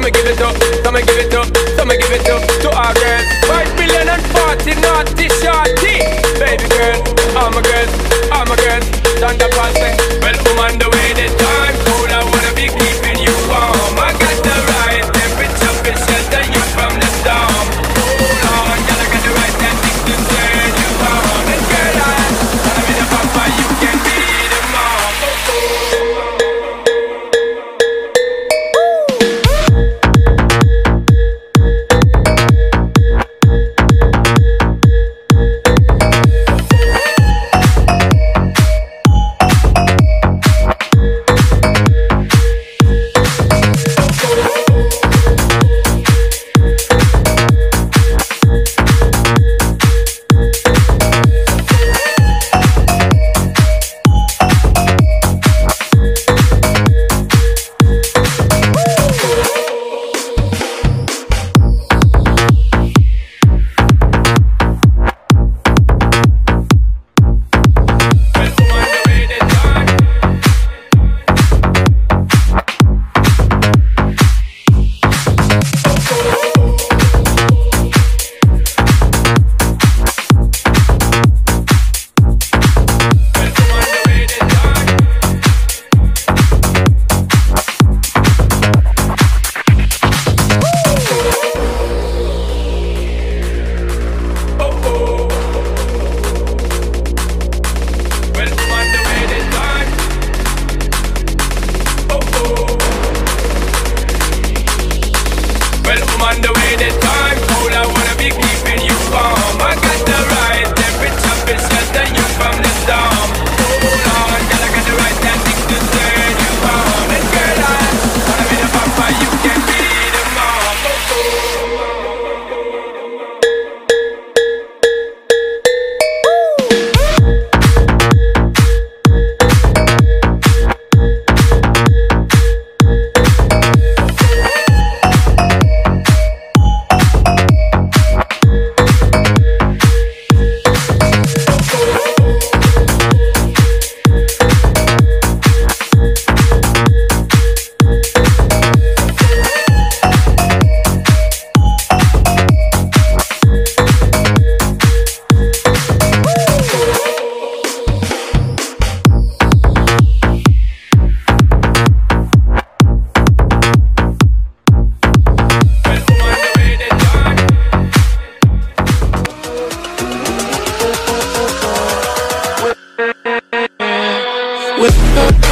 Come and give it up, come me give it up, come me give it up to our girls. Five million and forty naughty shorty. Baby girl, all my girls, all my girls, up, pass. on the way they talk. with